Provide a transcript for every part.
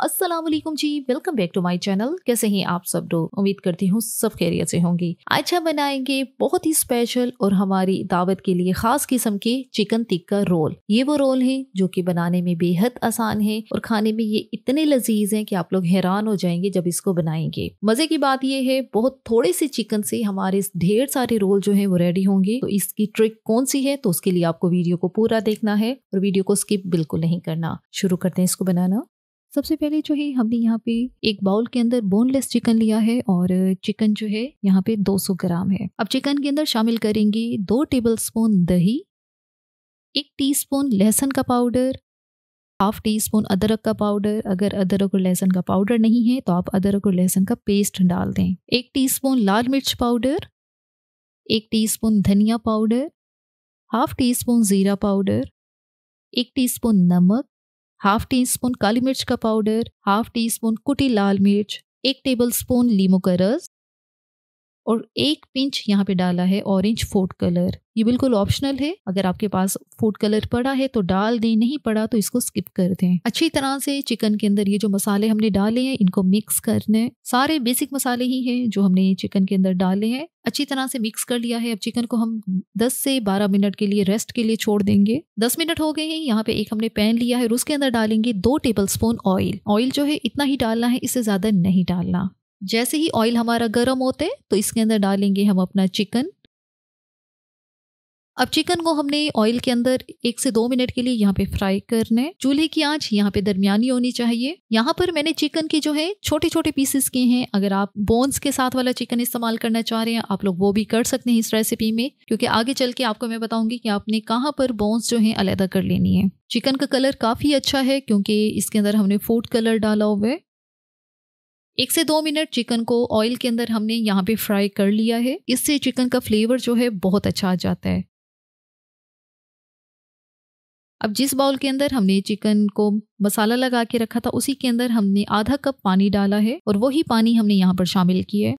वालेकुम जी welcome back to my channel कैसे हैं आप सब लोग? उम्मीद करती हूँ सब खैरियत से होंगी। आज हम बनाएँगे बहुत ही स्पेशल और हमारी दावत के लिए खास किस्म के चिकन टिक्का रोल ये वो रोल है जो कि बनाने में बेहद आसान है और खाने में ये इतने लजीज हैं कि आप लोग हैरान हो जाएँगे जब इसको बनाएँगे। मज़े की बात ये है, बहुत थोड़े से चिकन से हमारे ढेर सारे रोल जो है वो रेडी होंगे। तो इसकी ट्रिक कौन सी है? तो उसके लिए आपको वीडियो को पूरा देखना है और वीडियो को स्किप बिल्कुल नहीं करना। शुरू करते हैं इसको बनाना। सबसे पहले जो है, हमने यहाँ पे एक बाउल के अंदर बोनलेस चिकन लिया है और चिकन जो है, यहाँ पे 200 ग्राम है। अब चिकन के अंदर शामिल करेंगे दो टेबल स्पून दही, एक टीस्पून लहसुन का पाउडर हाफ़ टी स्पून अदरक का पाउडर अगर अदरक और लहसुन का पाउडर नहीं है तो आप अदरक और लहसुन का पेस्ट डाल दें। एक टीस्पून लाल मिर्च पाउडर एक टीस्पून धनिया पाउडर हाफ़ टी स्पून ज़ीरा पाउडर एक टीस्पून नमक हाफ़ टी स्पून काली मिर्च का पाउडर, हाफ़ टी स्पून कुटी लाल मिर्च, एक टेबल स्पून लीमू का रस और एक पिंच यहाँ पे डाला है ऑरेंज फ़ूड कलर ये बिल्कुल ऑप्शनल है। अगर आपके पास फ़ूड कलर पड़ा है तो डाल दें, नहीं पड़ा तो इसको स्किप कर दें। अच्छी तरह से चिकन के अंदर ये जो मसाले हमने डाले हैं, इनको मिक्स करने सारे बेसिक मसाले ही हैं जो हमने चिकन के अंदर डाले हैं। अच्छी तरह से मिक्स कर लिया है। अब चिकन को हम 10 से 12 मिनट के लिए रेस्ट के लिए छोड़ देंगे। 10 मिनट हो गए हैं। यहाँ पे एक हमने पैन लिया है और उसके अंदर डालेंगे दो टेबल स्पून ऑयल ऑयल जो है इतना ही डालना है, इससे ज़्यादा नहीं डालना। जैसे ही ऑयल हमारा गर्म होते तो इसके अंदर डालेंगे हम अपना चिकन अब चिकन को हमने ऑयल के अंदर एक से दो मिनट के लिए यहाँ पे फ्राई करने चूल्हे की आँच यहाँ पे दरमियानी होनी चाहिए। यहाँ पर मैंने चिकन के जो है छोटे छोटे पीसेस किए हैं। अगर आप बोन्स के साथ वाला चिकन इस्तेमाल करना चाह रहे हैं, आप लोग वो भी कर सकते हैं इस रेसिपी में। क्योंकि आगे चल के आपको मैं बताऊँगी कि आपने कहाँ पर बोन्स जो है अलहदा कर लेनी है। चिकन का कलर काफ़ी अच्छा है, क्योंकि इसके अंदर हमने फ़ूड कलर डाला हुआ है। एक से दो मिनट चिकन को ऑयल के अंदर हमने यहाँ पे फ्राई कर लिया है। इससे चिकन का फ्लेवर जो है बहुत अच्छा आ जाता है। अब जिस बाउल के अंदर हमने चिकन को मसाला लगा के रखा था, उसी के अंदर हमने आधा कप पानी डाला है और वही पानी हमने यहाँ पर शामिल किया है।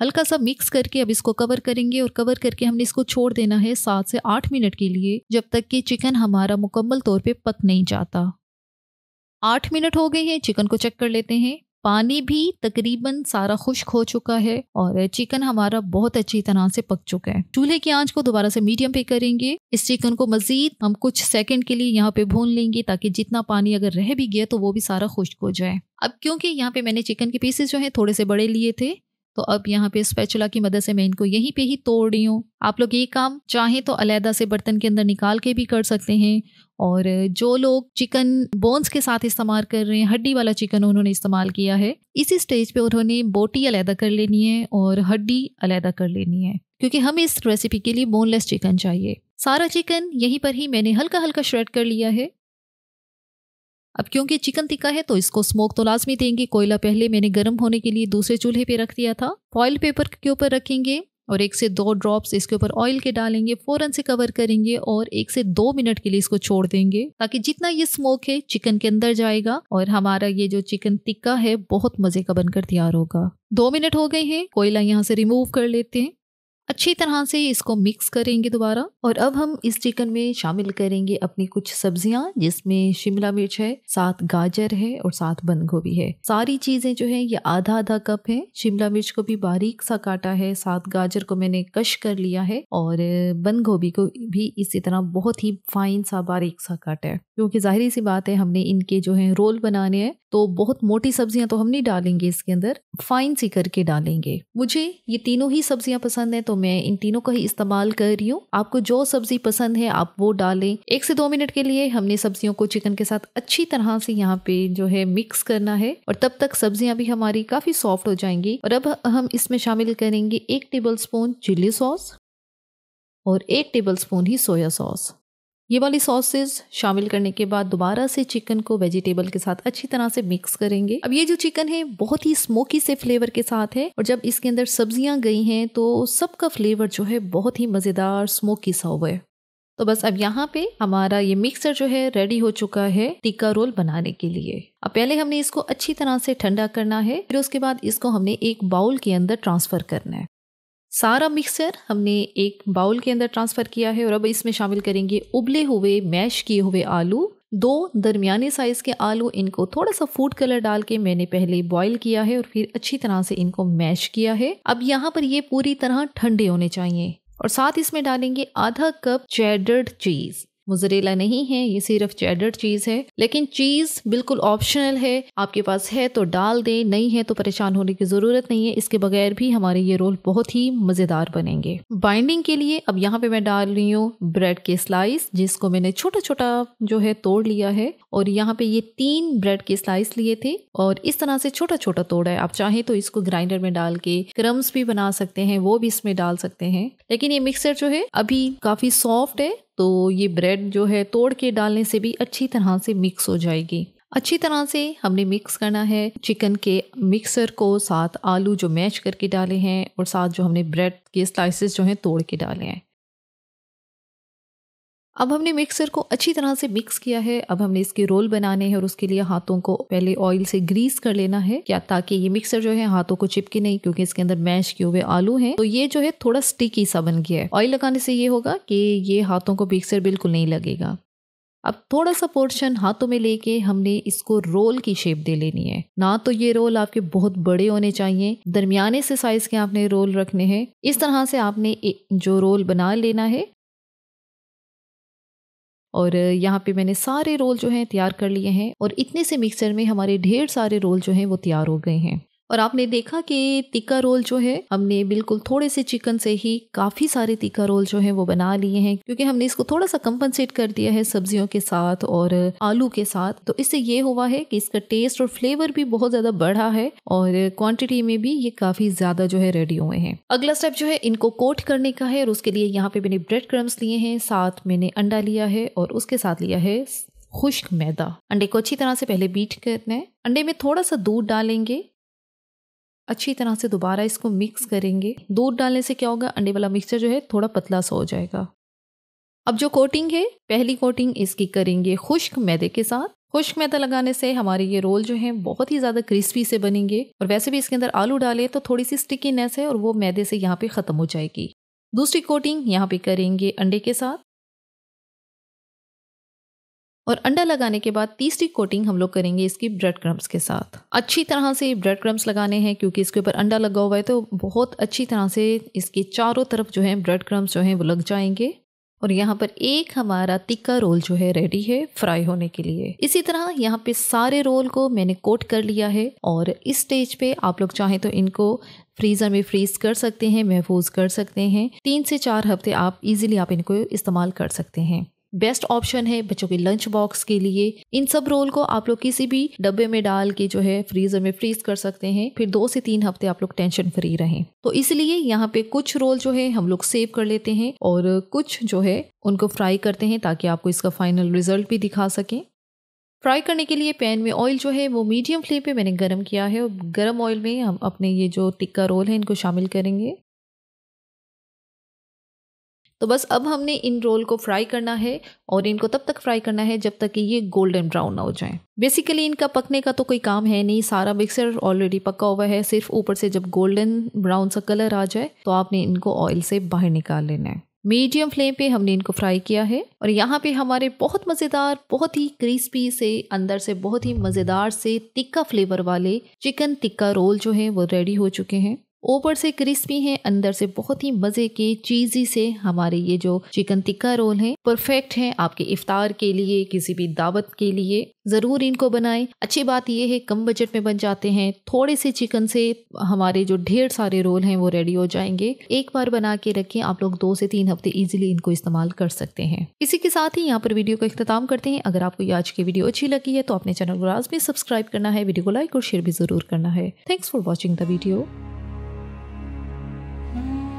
हल्का सा मिक्स करके अब इसको कवर करेंगे और कवर करके हमने इसको छोड़ देना है सात से आठ मिनट के लिए, जब तक कि चिकन हमारा मुकम्मल तौर पे पक नहीं जाता। आठ मिनट हो गए हैं, चिकन को चेक कर लेते हैं। पानी भी तकरीबन सारा खुश्क हो चुका है और चिकन हमारा बहुत अच्छी तरह से पक चुका है। चूल्हे की आँच को दोबारा से मीडियम पे करेंगे। इस चिकन को मजीद हम कुछ सेकंड के लिए यहाँ पे भून लेंगे ताकि जितना पानी अगर रह भी गया तो वो भी सारा खुश्क हो जाए। अब क्योंकि यहाँ पे मैंने चिकन के पीसेस जो है थोड़े से बड़े लिए थे तो अब यहाँ पे स्पैचुला की मदद से मैं इनको यहीं पे ही तोड़ रही हूँ। आप लोग ये काम चाहें तो अलहदा से बर्तन के अंदर निकाल के भी कर सकते हैं और जो लोग चिकन बोन्स के साथ इस्तेमाल कर रहे हैं, हड्डी वाला चिकन उन्होंने इस्तेमाल किया है, इसी स्टेज पे उन्होंने बोटी अलहदा कर लेनी है और हड्डी अलहदा कर लेनी है, क्योंकि हमें इस रेसिपी के लिए बोनलेस चिकन चाहिए। सारा चिकन यहीं पर ही मैंने हल्का हल्का श्रेड कर लिया है। अब क्योंकि चिकन टिक्का है तो इसको स्मोक तो लाजमी देंगे। कोयला पहले मैंने गर्म होने के लिए दूसरे चूल्हे पे रख दिया था। फॉइल पेपर के ऊपर रखेंगे और एक से दो ड्रॉप्स इसके ऊपर ऑयल के डालेंगे फ़ौरन से कवर करेंगे और एक से दो मिनट के लिए इसको छोड़ देंगे ताकि जितना ये स्मोक है चिकन के अंदर जाएगा और हमारा ये जो चिकन टिक्का है, बहुत मज़े का बनकर तैयार होगा। दो मिनट हो गए हैं, कोयला यहाँ से रिमूव कर लेते हैं। अच्छी तरह से इसको मिक्स करेंगे दोबारा और अब हम इस चिकन में शामिल करेंगे अपनी कुछ सब्ज़ियाँ, जिसमें शिमला मिर्च है, साथ गाजर है और साथ बंद गोभी है। सारी चीज़ें जो है, ये आधा आधा कप है। शिमला मिर्च को भी बारीक सा काटा है, साथ गाजर को मैंने कश कर लिया है और बंद गोभी को भी इसी तरह बहुत ही फाइन सा बारीक सा काटा है। क्योंकि ज़ाहिर सी बात है, हमने इनके जो है, रोल बनाने हैं तो बहुत मोटी सब्ज़ियाँ तो हम नहीं डालेंगे इसके अंदर फाइन सी करके डालेंगे। मुझे ये तीनों ही सब्ज़ियाँ पसंद है तो मैं इन तीनों का ही इस्तेमाल कर रही हूँ। आपको जो सब्ज़ी पसंद है आप वो डालें। एक से दो मिनट के लिए हमने सब्जियों को चिकन के साथ अच्छी तरह से यहाँ पे जो है मिक्स करना है और तब तक सब्ज़ियाँ भी हमारी काफ़ी सॉफ्ट हो जाएँगी। और अब हम इसमें शामिल करेंगे एक टेबल स्पून चिल्ली सॉस और एक टेबल स्पून ही सोया सॉस ये वाली सॉसेज शामिल करने के बाद दोबारा से चिकन को वेजिटेबल के साथ अच्छी तरह से मिक्स करेंगे। अब ये जो चिकन है, बहुत ही स्मोकी से फ्लेवर के साथ है और जब इसके अंदर सब्ज़ियाँ गई हैं तो सबका फ्लेवर जो है बहुत ही मज़ेदार स्मोकी सा हुआ है। तो बस अब यहाँ पे हमारा ये मिक्सर जो है रेडी हो चुका है टिक्का रोल बनाने के लिए। अब पहले हमने इसको अच्छी तरह से ठंडा करना है, फिर उसके बाद इसको हमने एक बाउल के अंदर ट्रांसफ़र करना है। सारा मिक्सर हमने एक बाउल के अंदर ट्रांसफ़र किया है और अब इसमें शामिल करेंगे उबले हुए मैश किए हुए आलू। दो दरमियाने साइज़ के आलू, इनको थोड़ा सा फ़ूड कलर डाल के मैंने पहले बॉईल किया है और फिर अच्छी तरह से इनको मैश किया है। अब यहाँ पर ये पूरी तरह ठंडे होने चाहिए और साथ इसमें डालेंगे आधा कप चेडर्ड चीज़ मुजरेला नहीं है, ये सिर्फ़ चेडर चीज़ है। लेकिन चीज़ बिल्कुल ऑप्शनल है। आपके पास है तो डाल दें, नहीं है तो परेशान होने की ज़रूरत नहीं है। इसके बगैर भी हमारे ये रोल बहुत ही मज़ेदार बनेंगे। बाइंडिंग के लिए अब यहाँ पे मैं डाल रही हूँ ब्रेड के स्लाइस जिसको मैंने छोटा छोटा जो है तोड़ लिया है। और यहाँ पे ये तीन ब्रेड के स्लाइस लिए थे। और इस तरह से छोटा छोटा तोड़ा है। आप चाहें तो इसको ग्राइंडर में डाल के क्रम्स भी बना सकते हैं, वो भी इसमें डाल सकते हैं। लेकिन ये मिक्सर जो है अभी काफ़ी सॉफ्ट है। तो ये ब्रेड जो है तोड़ के डालने से भी अच्छी तरह से मिक्स हो जाएगी। अच्छी तरह से हमने मिक्स करना है। चिकन के मिक्सर को साथ आलू जो मैश करके डाले हैं और साथ जो हमने ब्रेड के स्लाइसेस जो हैं तोड़ के डाले हैं। अब हमने मिक्सर को अच्छी तरह से मिक्स किया है। अब हमने इसके रोल बनाने हैं और उसके लिए हाथों को पहले ऑयल से ग्रीस कर लेना है, क्या ताकि ये मिक्सर जो है हाथों को चिपके नहीं, क्योंकि इसके अंदर मैश किए हुए आलू हैं। तो ये जो है थोड़ा स्टिकी सा बन गया है। ऑयल लगाने से ये होगा कि ये हाथों को मिक्सर बिल्कुल नहीं लगेगा। अब थोड़ा सा पोर्शन हाथों में लेके हमने इसको रोल की शेप दे लेनी है। ना तो ये रोल आपके बहुत बड़े होने चाहिए। दरमियाने से साइज़ के आपने रोल रखने हैं। इस तरह से आपने जो रोल बना लेना है और यहाँ पे मैंने सारे रोल जो हैं तैयार कर लिए हैं और इतने से मिक्सर में हमारे ढेर सारे रोल जो हैं वो तैयार हो गए हैं। और आपने देखा कि टिक्का रोल जो है, हमने बिल्कुल थोड़े से चिकन से ही काफ़ी सारे टिक्का रोल जो है वो बना लिए हैं, क्योंकि हमने इसको थोड़ा सा कंपनसेट कर दिया है सब्जियों के साथ और आलू के साथ। तो इससे ये हुआ है कि इसका टेस्ट और फ्लेवर भी बहुत ज़्यादा बढ़ा है और क्वांटिटी में भी ये काफ़ी ज़्यादा जो है रेडी हुए हैं। अगला स्टेप जो है, इनको कोट करने का है और उसके लिए यहाँ पे मैंने ब्रेड क्रम्स लिए हैं, साथ मैंने अंडा लिया है और उसके साथ लिया है खुश्क मैदा। अंडे को अच्छी तरह से पहले बीट करना है। अंडे में थोड़ा सा दूध डालेंगे। अच्छी तरह से दोबारा इसको मिक्स करेंगे। दूध डालने से क्या होगा? अंडे वाला मिक्सचर जो है, थोड़ा पतला सा हो जाएगा। अब जो कोटिंग है, पहली कोटिंग इसकी करेंगे खुश्क मैदे के साथ। खुश्क मैदा लगाने से हमारे ये रोल जो हैं, बहुत ही ज़्यादा क्रिस्पी से बनेंगे। और वैसे भी इसके अंदर आलू डाले तो थोड़ी सी स्टिकीनेस है और वो मैदे से यहाँ पे ख़त्म हो जाएगी। दूसरी कोटिंग यहाँ पे करेंगे अंडे के साथ। और अंडा लगाने के बाद तीसरी कोटिंग हम लोग करेंगे इसकी ब्रेड क्रम्स के साथ। अच्छी तरह से ब्रेड क्रम्स लगाने हैं, क्योंकि इसके ऊपर अंडा लगा हुआ है तो बहुत अच्छी तरह से इसके चारों तरफ़ जो है ब्रेड क्रम्स जो है वो लग जाएँगे। और यहाँ पर एक हमारा तिक्का रोल जो है रेडी है फ्राई होने के लिए। इसी तरह यहाँ पे सारे रोल को मैंने कोट कर लिया है, और इस स्टेज पे आप लोग चाहें तो इनको फ्रीज़र में फ्रीज कर सकते हैं, महफूज कर सकते हैं। तीन से चार हफ़्ते आप इजीली आप इनको इस्तेमाल कर सकते हैं। बेस्ट ऑप्शन है बच्चों के लंच बॉक्स के लिए। इन सब रोल को आप लोग किसी भी डब्बे में डाल के जो है फ्रीजर में फ्रीज कर सकते हैं। फिर दो से तीन हफ़्ते आप लोग टेंशन फ्री रहें। तो इसलिए यहाँ पे कुछ रोल जो है हम लोग सेव कर लेते हैं और कुछ जो है उनको फ्राई करते हैं ताकि आपको इसका फाइनल रिज़ल्ट भी दिखा सकें। फ्राई करने के लिए पैन में ऑयल जो है वो मीडियम फ्लेम पे मैंने गरम किया है और गरम ऑयल में हम अपने ये जो टिक्का रोल है इनको शामिल करेंगे। तो बस अब हमने इन रोल को फ्राई करना है और इनको तब तक फ्राई करना है जब तक कि ये गोल्डन ब्राउन ना हो जाए। बेसिकली इनका पकने का तो कोई काम है नहीं। सारा मिक्सर ऑलरेडी पका हुआ है। सिर्फ़ ऊपर से जब गोल्डन ब्राउन सा कलर आ जाए तो आपने इनको ऑयल से बाहर निकाल लेना है। मीडियम फ्लेम पे हमने इनको फ्राई किया है और यहाँ पे हमारे बहुत मज़ेदार, बहुत ही क्रिस्पी से, अंदर से बहुत ही मज़ेदार से, तिक्का फ्लेवर वाले चिकन टिक्का रोल जो है वो रेडी हो चुके हैं। ऊपर से क्रिस्पी है, अंदर से बहुत ही मज़े के, चीज़ी से हमारे ये जो चिकन टिक्का रोल है, परफेक्ट है आपके इफ्तार के लिए, किसी भी दावत के लिए। ज़रूर इनको बनाएँ। अच्छी बात यह है, कम बजट में बन जाते हैं। थोड़े से चिकन से हमारे जो ढेर सारे रोल हैं, वो रेडी हो जाएँगे। एक बार बना के रखें, आप लोग दो से तीन हफ़्ते इजीली इनको इस्तेमाल कर सकते हैं। इसी के साथ ही यहाँ पर वीडियो का अख्ताम करते हैं। अगर आपको आज की वीडियो अच्छी लगी है तो अपने चैनल को आज भी सब्सक्राइब करना है, वीडियो को लाइक और शेयर भी ज़रूर करना है। Thanks for watching the video 嗯。